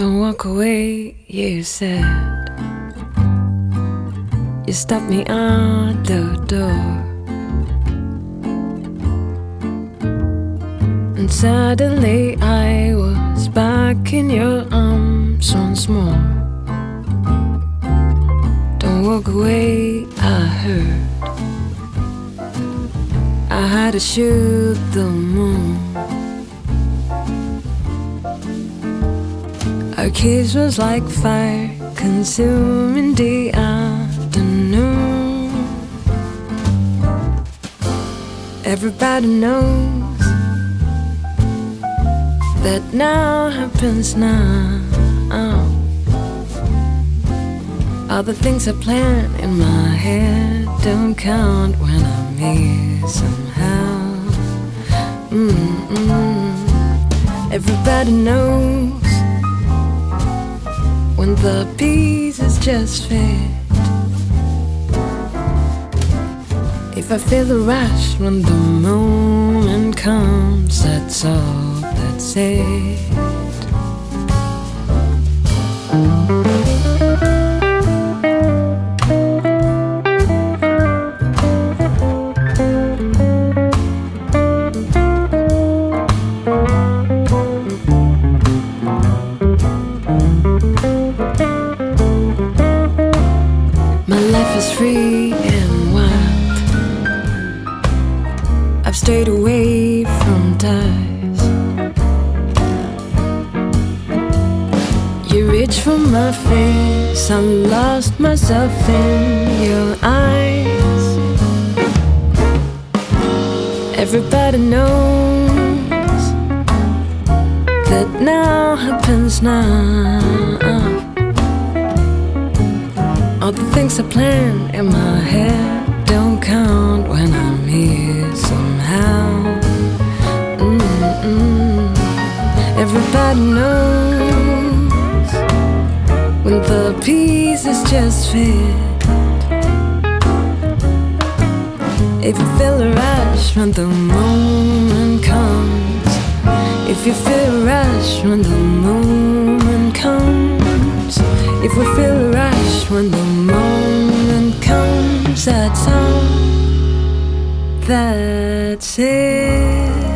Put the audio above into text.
Don't walk away, you said. You stopped me at the door. And suddenly I was back in your arms once more. Don't walk away, I heard. I had to shoot the moon. Our kiss was like fire consuming the afternoon. Everybody knows that now happens now. All the things I plan in my head don't count when I'm here somehow. Mm-mm. Everybody knows the pieces just fit. If I feel the rush when the moment comes, that's all, that's it. Stayed away from ties. You reach for my face, I lost myself in your eyes. Everybody knows that now happens now. All the things I plan in my head don't count when I'm here Everybody knows when the pieces just fit. If you feel a rush when the moment comes, if you feel a rush when the moment comes, if we feel a rush when the moment comes, that's all. That's it.